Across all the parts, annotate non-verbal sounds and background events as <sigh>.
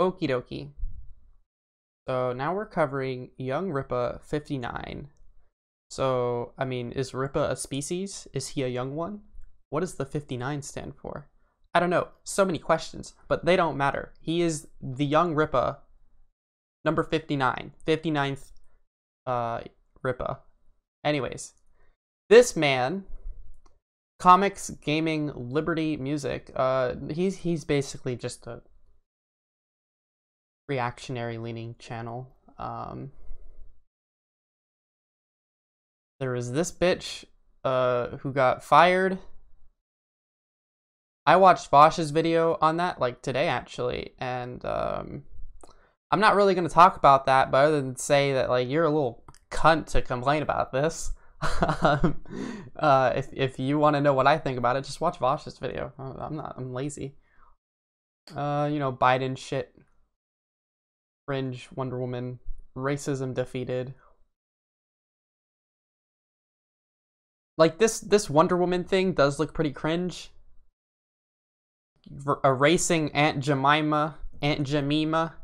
Okie dokie. So now we're covering young Rippa 59. So, I mean, is Rippa a species? Is he a young one? What does the 59 stand for? I don't know. So many questions, but they don't matter. He is the young Rippa, number 59. 59th uh, Rippa. Anyways, this man, comics, gaming, liberty, music, uh, he's, he's basically just a reactionary leaning channel. Um, there was this bitch uh, who got fired. I watched Vaush's video on that like today actually, and um, I'm not really gonna talk about that, but other than say that like you're a little cunt to complain about this. <laughs> um, uh, if if you want to know what I think about it, just watch Vaush's video. I'm not. I'm lazy. Uh, you know, Biden shit Fringe, Wonder Woman, racism defeated. Like this this Wonder Woman thing does look pretty cringe. R erasing Aunt Jemima, Aunt Jemima,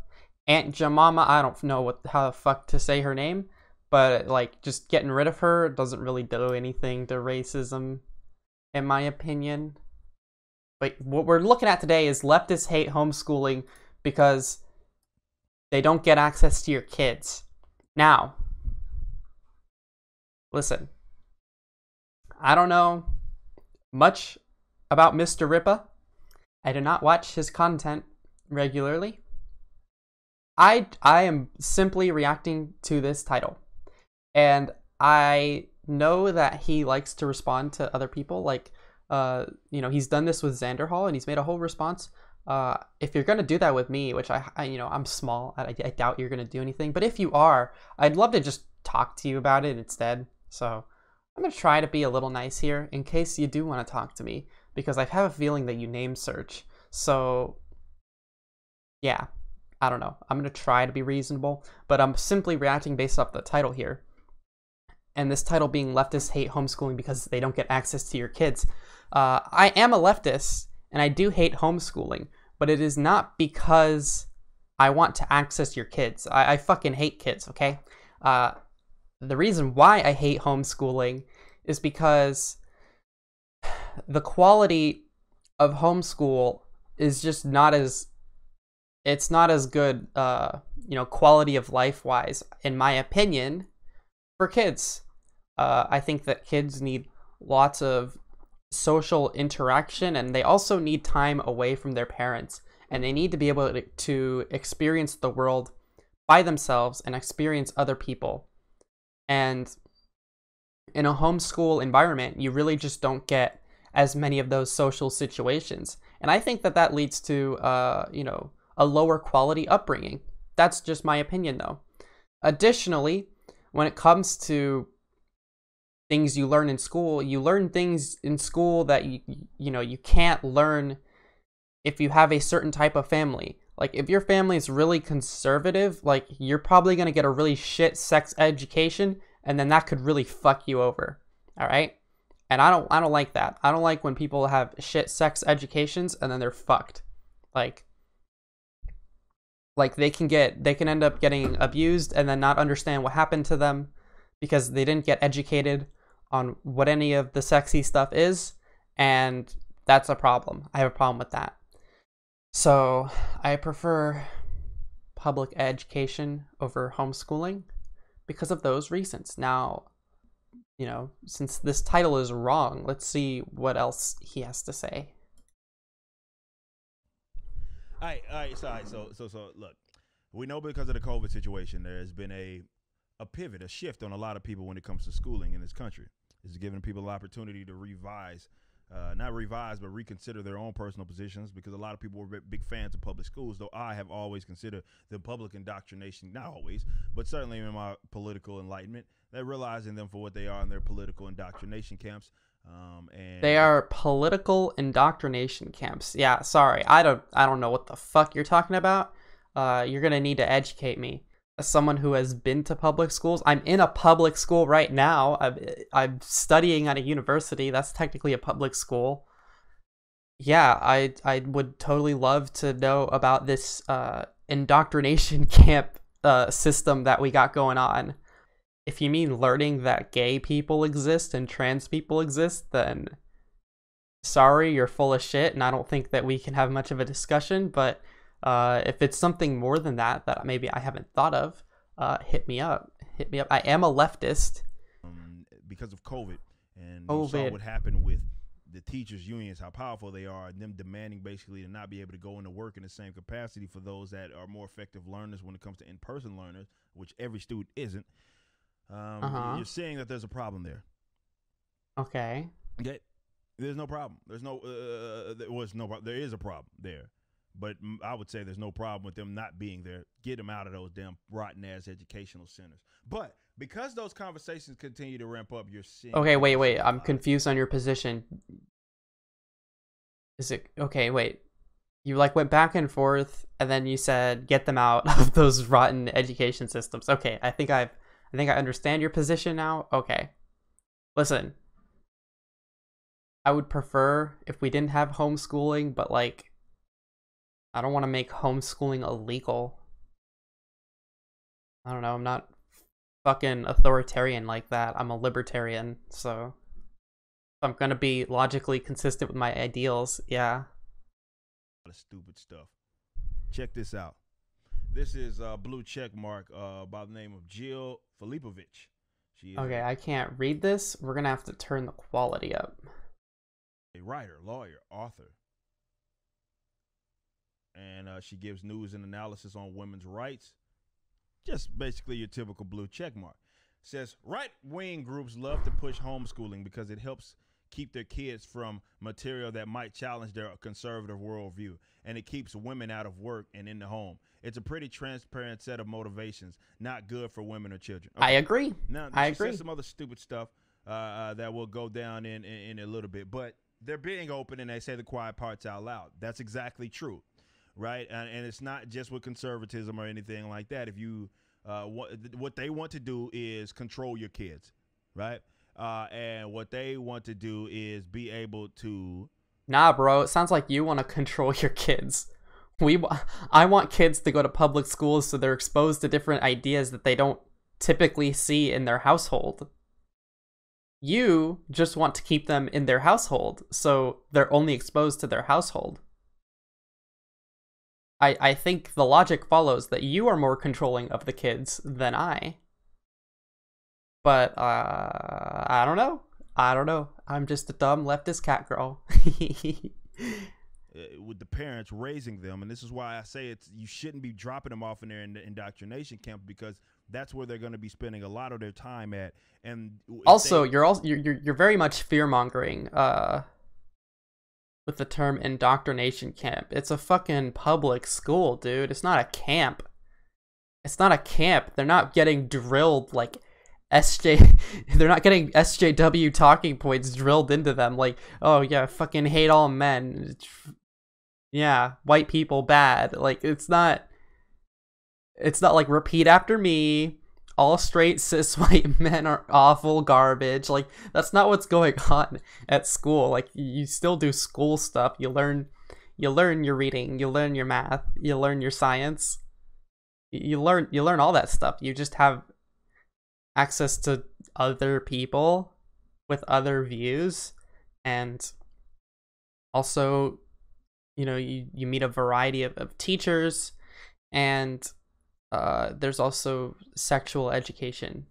Aunt Jemima, I don't know what how the fuck to say her name, but like just getting rid of her doesn't really do anything to racism in my opinion. But what we're looking at today is leftists hate homeschooling because they don't get access to your kids. Now, listen, I don't know much about Mr. Rippa. I do not watch his content regularly. I, I am simply reacting to this title. And I know that he likes to respond to other people. Like, uh, you know, he's done this with Xander Hall and he's made a whole response uh, if you're gonna do that with me, which I, I you know, I'm small, I, I, doubt you're gonna do anything. But if you are, I'd love to just talk to you about it instead. So I'm gonna try to be a little nice here in case you do want to talk to me, because I have a feeling that you name search. So yeah, I don't know. I'm gonna try to be reasonable, but I'm simply reacting based off the title here. And this title being leftists hate homeschooling because they don't get access to your kids. Uh, I am a leftist and I do hate homeschooling, but it is not because I want to access your kids. I, I fucking hate kids, okay? Uh, the reason why I hate homeschooling is because the quality of homeschool is just not as it's not as good uh you know quality of life wise in my opinion for kids uh i think that kids need lots of social interaction and they also need time away from their parents and they need to be able to experience the world by themselves and experience other people. And in a homeschool environment, you really just don't get as many of those social situations. And I think that that leads to, uh, you know, a lower quality upbringing. That's just my opinion, though. Additionally, when it comes to things you learn in school, you learn things in school that you you know you can't learn if you have a certain type of family. Like if your family is really conservative, like you're probably going to get a really shit sex education and then that could really fuck you over. All right? And I don't I don't like that. I don't like when people have shit sex educations and then they're fucked. Like like they can get they can end up getting abused and then not understand what happened to them because they didn't get educated on what any of the sexy stuff is, and that's a problem. I have a problem with that. So I prefer public education over homeschooling because of those reasons. Now, you know, since this title is wrong, let's see what else he has to say. All right, all right, so, so, so, so, look, we know because of the COVID situation, there has been a a pivot, a shift on a lot of people when it comes to schooling in this country. It's giving people the opportunity to revise, uh, not revise, but reconsider their own personal positions because a lot of people were big fans of public schools, though I have always considered the public indoctrination, not always, but certainly in my political enlightenment, that realizing them for what they are in their political indoctrination camps. Um, and they are political indoctrination camps. Yeah, sorry, I don't, I don't know what the fuck you're talking about. Uh, you're gonna need to educate me as someone who has been to public schools, I'm in a public school right now. I'm, I'm studying at a university. That's technically a public school. Yeah, I I would totally love to know about this uh, indoctrination <laughs> camp uh, system that we got going on. If you mean learning that gay people exist and trans people exist, then sorry, you're full of shit, and I don't think that we can have much of a discussion. But uh, if it's something more than that that maybe I haven't thought of, uh, hit me up. Hit me up. I am a leftist. Um, because of COVID, and you saw what happened with the teachers unions, how powerful they are, and them demanding basically to not be able to go into work in the same capacity for those that are more effective learners when it comes to in-person learners, which every student isn't. Um, Uh-huh. You're seeing that there's a problem there. Okay. Okay, there's no problem. There's no uh, there was no problem. There is a problem there, but I would say there's no problem with them not being there. Get them out of those damn rotten ass educational centers. But because those conversations continue to ramp up, you're seeing. Okay, wait, wait. I'm confused on your position. Is it okay? Wait, you like went back and forth, and then you said get them out <laughs> of those rotten education systems. Okay, I think I've, I think I understand your position now. Okay, listen. I would prefer if we didn't have homeschooling, but like, I don't want to make homeschooling illegal. I don't know. I'm not fucking authoritarian like that. I'm a libertarian, so I'm gonna be logically consistent with my ideals, yeah. A lot of stupid stuff. Check this out. This is a blue check mark uh, by the name of Jill Filipovic. She is Okay, I can't read this. We're gonna have to turn the quality up. a writer, lawyer, author, and uh, she gives news and analysis on women's rights. Just basically your typical blue check mark. Says right wing groups love to push homeschooling because it helps keep their kids from material that might challenge their conservative worldview, and it keeps women out of work and in the home. It's a pretty transparent set of motivations, not good for women or children. I agree. Now, I agree. some other stupid stuff uh, uh, that will go down in, in in a little bit, but they're being open and they say the quiet parts out loud. That's exactly true, right? And, and it's not just with conservatism or anything like that. If you uh, what what they want to do is control your kids, right? Uh, and what they want to do is be able to Nah, bro. It sounds like you want to <laughs> control your kids. We, I want kids to go to public schools so they're exposed to different ideas that they don't typically see in their household. You just want to keep them in their household, so they're only exposed to their household. I, I think the logic follows that you are more controlling of the kids than I. But uh, I don't know. I don't know. I'm just a dumb leftist cat girl. <laughs> uh, with the parents raising them, and this is why I say it's you shouldn't be dropping them off in their in- indoctrination camp because that's where they're going to be spending a lot of their time at. And also, they- you're also you're, you're you're very much fear mongering. Uh, with the term indoctrination camp, it's a fucking public school, dude. It's not a camp. It's not a camp. They're not getting drilled like SJ. <laughs> They're not getting SJW talking points drilled into them. Like, oh yeah, fucking hate all men. Yeah, white people bad. Like, it's not. It's not like repeat after me. All straight cis <laughs> white men are awful garbage. Like that's not what's going on at school. Like you still do school stuff. You learn you learn your reading, you learn your math, you learn your science. You learn you learn all that stuff. You just have access to other people with other views and also you know you, you meet a variety of, of teachers and uh, there's also sexual education.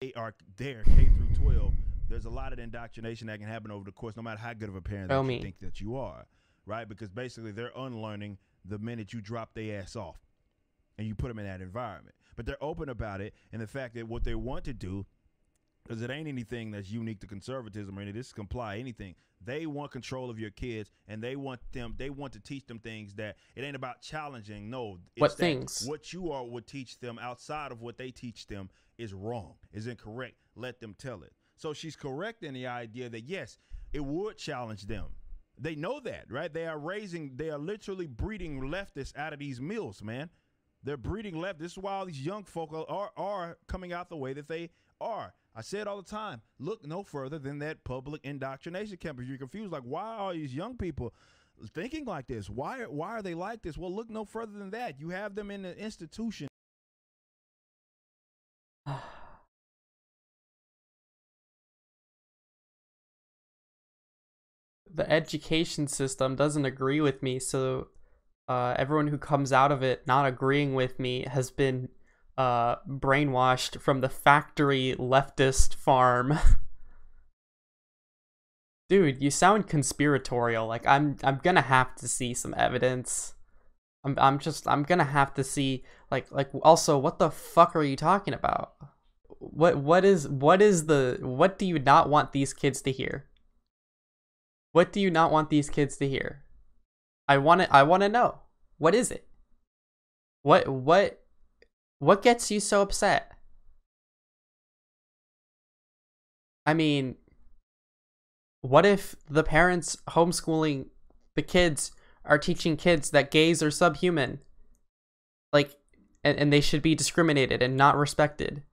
they are there K through 12, there's a lot of indoctrination that can happen over the course, no matter how good of a parent that Tell you me. think that you are, right? Because basically they're unlearning the minute you drop their ass off and you put them in that environment. But they're open about it and the fact that what they want to do, because it ain't anything that's unique to conservatism or any this comply anything. They want control of your kids and they want them they want to teach them things that it ain't about challenging. No, it's What things? What you are would teach them outside of what they teach them is wrong, is incorrect. Let them tell it. So she's correct in the idea that yes, it would challenge them. They know that, right? They are raising, they are literally breeding leftists out of these mills, man. They're breeding left. This is why all these young folk are, are coming out the way that they are. I say it all the time. Look no further than that public indoctrination camp. If you're confused, like why are these young people thinking like this. Why why are they like this? Well, look no further than that. You have them in an institution <sighs> the education system doesn't agree with me, so uh, everyone who comes out of it not agreeing with me has been uh, brainwashed from the factory leftist farm. <laughs> Dude, you sound conspiratorial. Like I'm I'm gonna have to see some evidence. I'm I'm just I'm gonna have to see like like also what the fuck are you talking about? What what is what is the what do you not want these kids to hear? What do you not want these kids to hear? I want to I want to know. What is it? What what what gets you so upset? I mean, what if the parents homeschooling the kids are teaching kids that gays are subhuman? Like and, and they should be discriminated and not respected.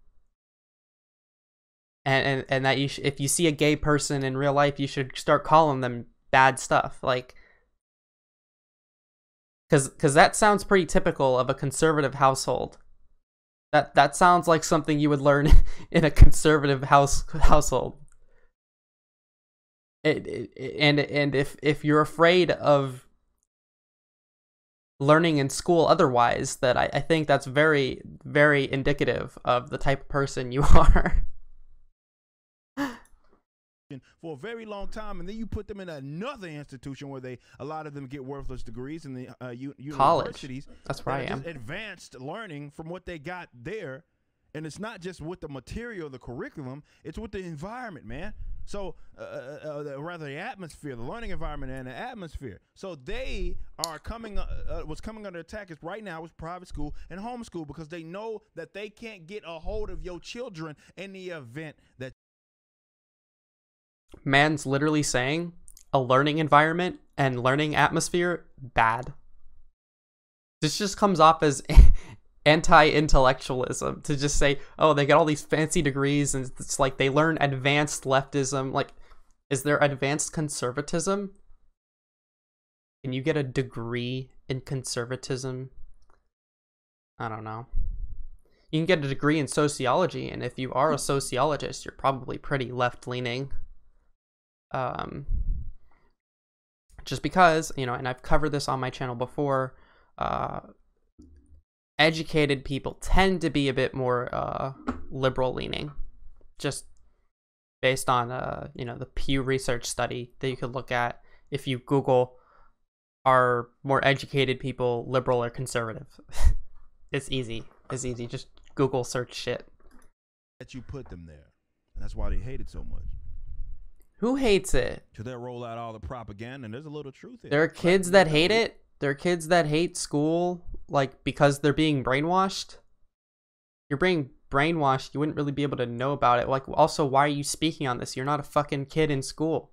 And and, and that you sh- if you see a gay person in real life, you should start calling them bad stuff. Like cuz cuz that sounds pretty typical of a conservative household. That that sounds like something you would learn <laughs> in a conservative house household. It, it, and and if if you're afraid of learning in school otherwise, that I, I think that's very very indicative of the type of person you <laughs> are. For a very long time, and then you put them in another institution where they a lot of them get worthless degrees in the uh, u- universities. College. That's where I am. Advanced learning from what they got there, and it's not just with the material, the curriculum. It's with the environment, man. So, uh, uh, uh rather the atmosphere, the learning environment, and the atmosphere. So they are coming. Uh, uh, what's coming under attack is right now is private school and homeschool because they know that they can't get a hold of your children in the event that man's literally saying a learning environment and learning atmosphere bad. This just comes off as <laughs> anti-intellectualism to just say, "Oh, they get all these fancy degrees and it's like they learn advanced leftism." Like is there advanced conservatism? Can you get a degree in conservatism? I don't know. You can get a degree in sociology, and if you are a sociologist, you're probably pretty left leaning um, just because you know and i've covered this on my channel before uh, educated people tend to be a bit more uh, liberal leaning just based on uh, you know the pew research study that you could look at. If you google are more educated people liberal or conservative? <laughs> It's easy. It's easy. Just google search shit. That you put them there. And that's why they hate it so much who hates it? Because they roll out all the propaganda, and there's a little truth in There are kids that hate it. There are kids that hate school, like because they're being brainwashed. You're being brainwashed. You wouldn't really be able to know about it. Like, also, why are you speaking on this? You're not a fucking kid in school.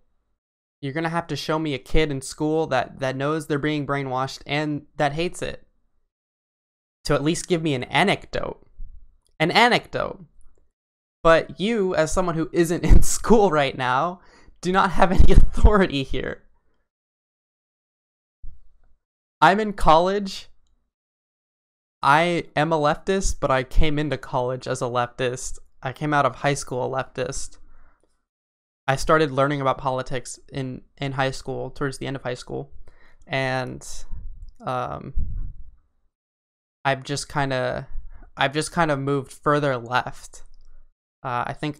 You're gonna have to show me a kid in school that that knows they're being brainwashed and that hates it. To at least give me an anecdote. An anecdote. But you, as someone who isn't <laughs> in school right now, do not have any <laughs> authority here. I'm in college. I am a leftist, but I came into college as a leftist. I came out of high school a leftist. I started learning about politics in in high school, towards the end of high school, and um, I've just kind of I've just kind of moved further left. Uh, I think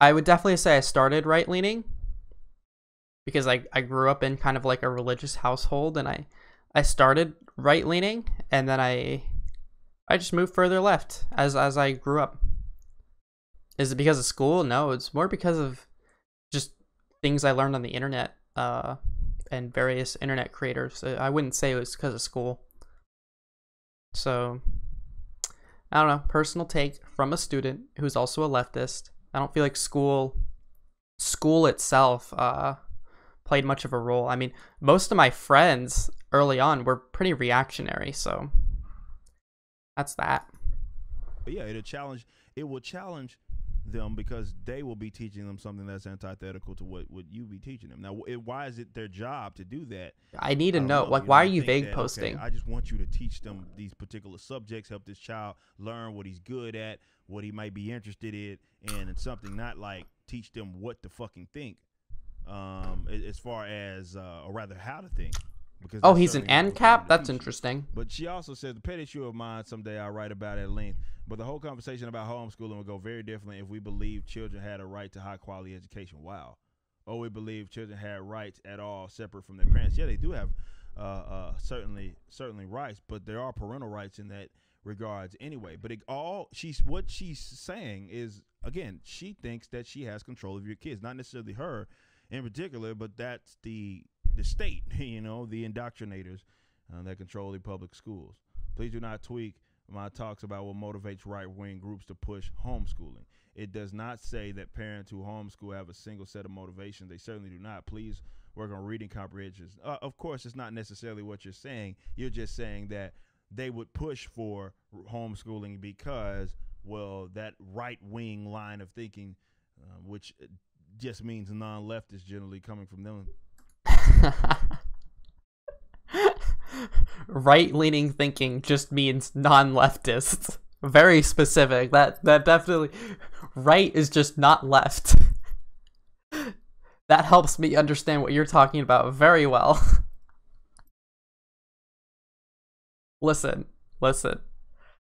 I would definitely say I started right leaning because I, I grew up in kind of like a religious household and I I started right leaning and then I I just moved further left as as I grew up. Is it because of school? No, it's more because of just things I learned on the internet uh, and various internet creators. I wouldn't say it was because of school. So I don't know, personal take from a student who's also a leftist. I don't feel like school school itself uh, played much of a role. I mean, most of my friends early on were pretty reactionary, so that's that. But yeah, it'll challenge. It will challenge them because they will be teaching them something that's antithetical to what, would you be teaching them. Now, wh- why is it their job to do that? I need to I know, know, like, you why know, are you vague that, okay, posting? I just want you to teach them these particular subjects, help this child learn what he's good at, what he might be interested in, and it's something not like teach them what to fucking think, um, as far as, uh, or rather how to think. Because oh, he's an certainly what we're AND going cap? That's interesting. But she also said the pet issue of mine someday I'll write about at length. But the whole conversation about homeschooling would go very differently if we believe children had a right to high quality education. Wow. Or we believe children had rights at all separate from their parents. Yeah, they do have uh, uh, certainly certainly rights, but there are parental rights in that regards anyway. But it all she's what she's saying is again, she thinks that she has control of your kids, not necessarily her in particular, but that's the the state, <laughs> you know, the indoctrinators uh, that control the public schools. Please do not tweak my talks about what motivates right wing groups to push homeschooling. It does not say that parents who homeschool have a single set of motivations. They certainly do not. Please work on reading comprehension. Uh, of course, it's not necessarily what you're saying. You're just saying that they would push for homeschooling because, well, that right wing line of thinking, uh, which just means non left is generally coming from them. <laughs> right leaning thinking just means non leftists. Very specific. That that definitely right is just not left. that helps me understand what you're talking about very well. <laughs> listen, listen.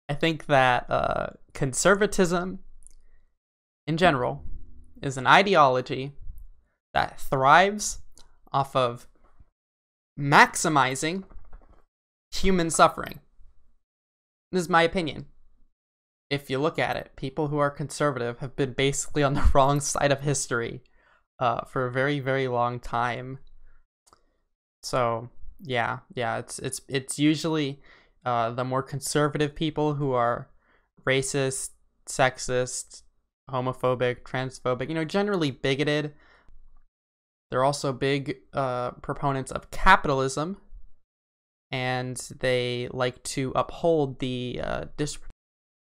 I think that uh, conservatism in general is an ideology that thrives off of maximizing human suffering. This is my opinion. If you look at it, people who are conservative have been basically on the <laughs> wrong side of history uh, for a very, very long time. So yeah, yeah, it's it's it's usually uh, the more conservative people who are racist, sexist, homophobic, transphobic, you know, generally bigoted. They're also big uh, proponents of capitalism, and they like to uphold the uh, dis-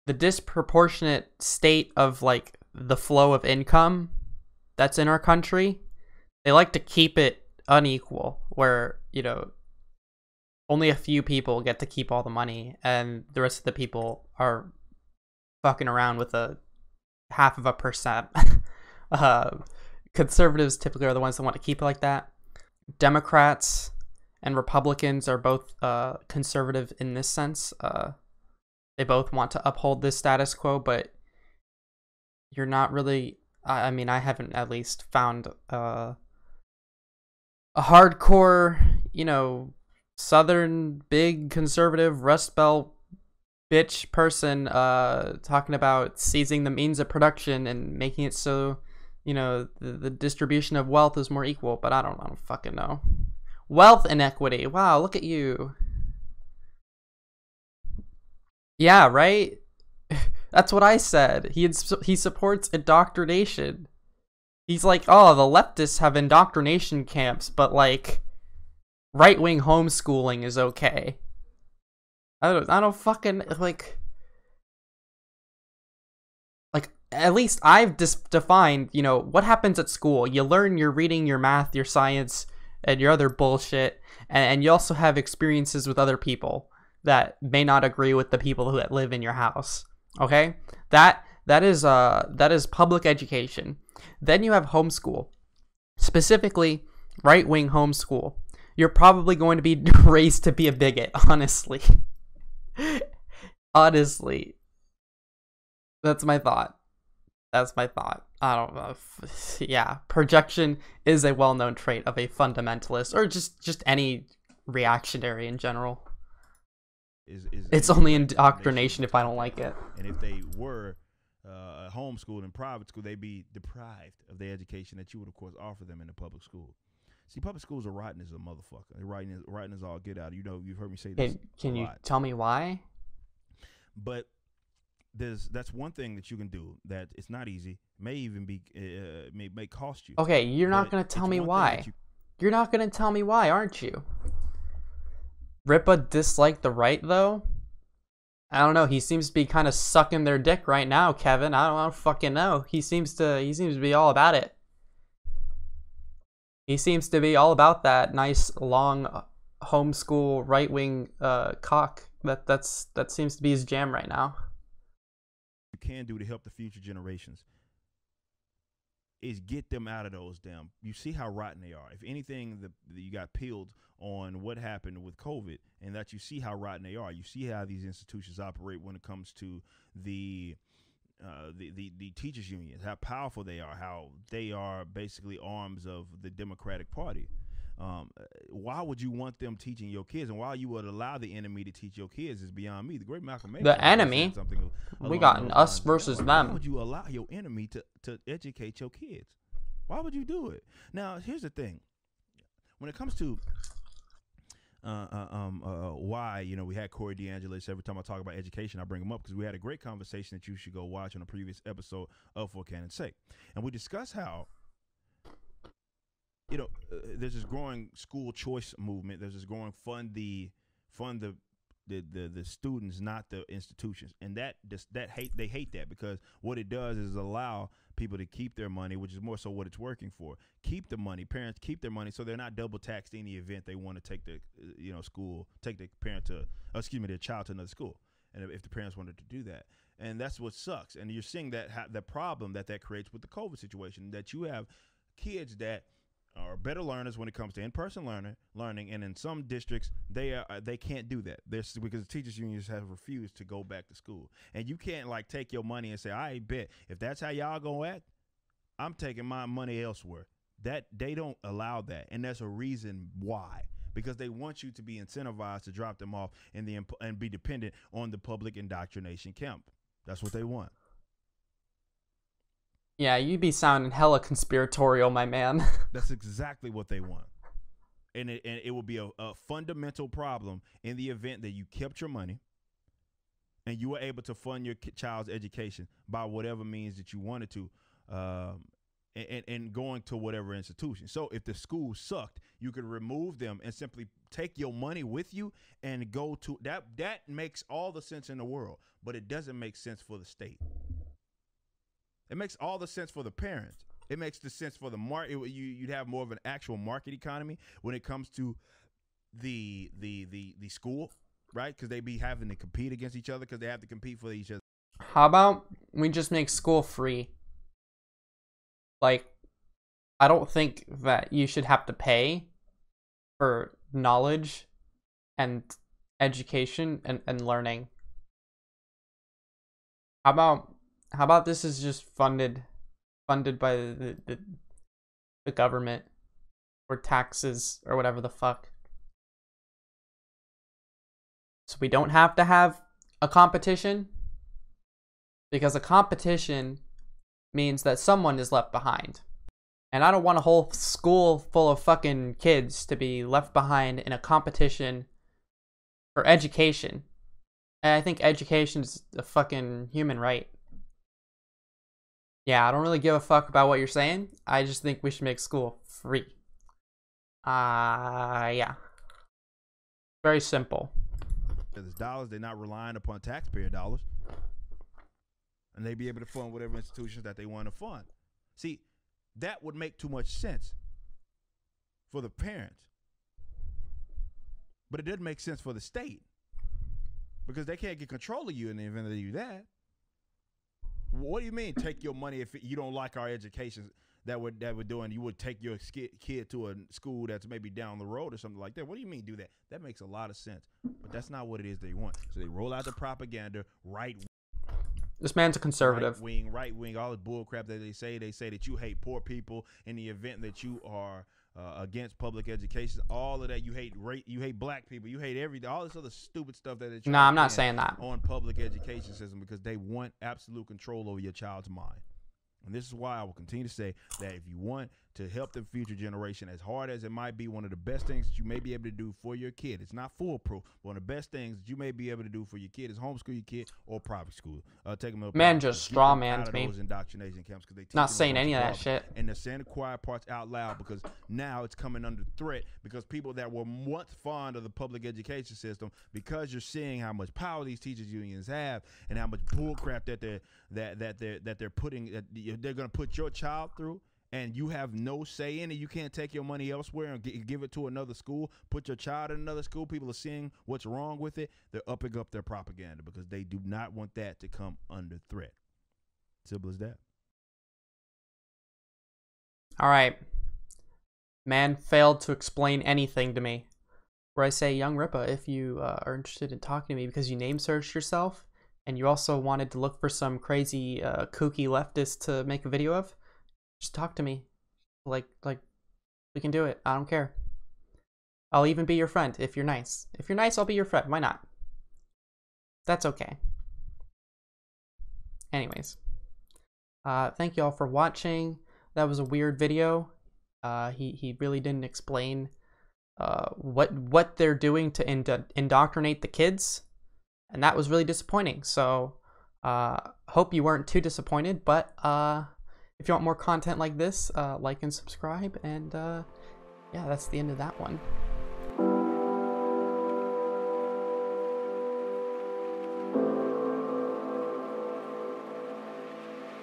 the disproportionate state of like the flow of income that's in our country. They like to keep it unequal, where you know only a few people get to keep all the money, and the rest of the people are fucking around with a half of a percent. <laughs> uh, conservatives typically are the ones that want to keep it like that. Democrats and Republicans are both uh, conservative in this sense. Uh, they both want to uphold this status quo, but you're not really. I, I mean, I haven't at least found uh, a hardcore, you know, Southern big conservative Rust Belt bitch person uh, talking about seizing the means of production and making it so you know the, the distribution of wealth is more equal but i don't i don't fucking know. Wealth inequity. Wow look at you. Yeah right? <laughs> That's what i said. He he supports indoctrination. He's like oh the leftists have indoctrination camps but like right-wing homeschooling is okay i don't i don't fucking like like at least I've dis- defined, you know, what happens at school. You learn your reading, your math, your science, and your other bullshit, and, and you also have experiences with other people that may not agree with the people who live in your house. Okay, that that is uh that is public education. Then you have homeschool, specifically right wing homeschool. You're probably going to be <laughs> raised to be a bigot, honestly. <laughs> honestly, that's my thought. That's my thought. I don't know. If, <laughs> yeah, projection is a well-known trait of a fundamentalist, or just just any reactionary in general. Is, is It's only indoctrination if I don't like it. And if they were uh, homeschooled in private school, they'd be deprived of the education that you would, of course, offer them in the public school. See, public schools are rotten as a motherfucker. They're rotten as, rotten as all get out. You know, you've heard me say this. Can, can you tell me why? But there's that's one thing that you can do that it's not easy. May even be uh, may may cost you. Okay, you're not gonna tell me why. you- You're not gonna tell me why, aren't you? Rippa disliked the right though. I don't know. He seems to be kind of sucking their dick right now, Kevin. I don't, I don't fucking know. He seems to he seems to be all about it. He seems to be all about that nice long uh, homeschool right wing uh, cock. That that's that seems to be his jam right now. You can do to help the future generations is get them out of those damn. You see how rotten they are. If anything, the you got peeled on what happened with COVID, and that you see how rotten they are. You see how these institutions operate when it comes to the uh, the, the the teachers unions, how powerful they are, how they are basically arms of the Democratic Party. Um, why would you want them teaching your kids, and why you would allow the enemy to teach your kids is beyond me. The great Malcolm X. The enemy? something We got an us versus Why them. Why would you allow your enemy to to educate your kids? Why would you do it? Now, here's the thing: when it comes to uh, uh, um, uh, why you know we had Corey DeAngelis. Every time I talk about education, I bring him up because we had a great conversation that you should go watch on a previous episode of For Cannon's Sake, and we discussed how you know uh, there's this growing school choice movement. There's this growing fund the fund the the, the, the students, not the institutions, and that that hate they hate that because what it does is allow people to keep their money, which is more so what it's working for. Keep the money, parents keep their money, so they're not double taxed in the event they want to take the you know school, take the parent to, uh, excuse me, their child to another school, and if, the parents wanted to do that, and that's what sucks. And you're seeing that ha- the problem that that creates with the COVID situation that you have kids that are better learners when it comes to in-person learning, learning, and in some districts they are uh, they can't do that. There's because the teachers unions have refused to go back to school, and you can't like take your money and say, "I bet if that's how y'all gonna act, I'm taking my money elsewhere." That they don't allow that, and that's a reason why. Because they want you to be incentivized to drop them off in the and be dependent on the public indoctrination camp. That's what they want. Yeah, you'd be sounding hella conspiratorial, my man. <laughs> That's exactly what they want. And it, and it will be a, a fundamental problem in the event that you kept your money and you were able to fund your child's education by whatever means that you wanted to, um, and, and, and going to whatever institution. So if the school sucked, you could remove them and simply take your money with you and go to that. That makes all the sense in the world, but it doesn't make sense for the state. It makes all the sense for the parents. It makes the sense for the market. You you'd have more of an actual market economy when it comes to the the the the school, right? Because they'd be having to compete against each other because they have to compete for each other. How about we just make school free? Like, I don't think that you should have to pay for knowledge and education and, and learning. How about how about this is just funded funded by the, the, the government or taxes or whatever the fuck. So we don't have to have a competition because a competition means that someone is left behind. And I don't want a whole school full of fucking kids to be left behind in a competition for education. And I think education is a fucking human right. Yeah, I don't really give a fuck about what you're saying. I just think we should make school free. Uh, yeah. Very simple. Because It's dollars. They're not relying upon taxpayer dollars, and they be able to fund whatever institutions that they want to fund. See, that would make too much sense for the parents, but it doesn't make sense for the state because they can't get control of you in the event that you do that. What do you mean take your money if you don't like our education that we're that we're doing? You would take your kid to a school that's maybe down the road or something like that. What do you mean do that? That makes a lot of sense, but that's not what it is they want. So they roll out the propaganda, right This man's a conservative. right wing, right wing, all the bull crap that they say. They say that you hate poor people in the event that you are uh, against public education. All of that, you hate rate, you hate black people, you hate every all this other stupid stuff that No, I'm not saying that. on public education system because they want absolute control over your child's mind. And this is why I will continue to say that if you want to help the future generation. As hard as it might be, one of the best things that you may be able to do for your kid. It's not foolproof. One of the best things that you may be able to do for your kid is homeschool your kid or private school. Uh, take them up. Man just straw man manned me. Indoctrination camps because they Not saying any of that shit. And they're saying the quiet parts out loud because now it's coming under threat because people that were once fond of the public education system, because you're seeing how much power these teachers unions have and how much bullcrap that they're that that they're that they're putting that they're going to put your child through. And you have no say in it. You can't take your money elsewhere and gi- give it to another school. Put your child in another school. People are seeing what's wrong with it. They're upping up their propaganda because they do not want that to come under threat. Simple as that. All right. Man failed to explain anything to me. Where I say, Young Rippa, if you uh, are interested in talking to me because you name searched yourself and you also wanted to look for some crazy uh, kooky leftist to make a video of, just talk to me. Like, like, we can do it. I don't care. I'll even be your friend if you're nice. If you're nice, I'll be your friend. Why not? That's okay. Anyways, uh, thank you all for watching. That was a weird video. Uh, he he really didn't explain uh, what what they're doing to ind- indoctrinate the kids, and that was really disappointing. So, uh, hope you weren't too disappointed. But uh, if you want more content like this, uh, like and subscribe. And uh, yeah, that's the end of that one.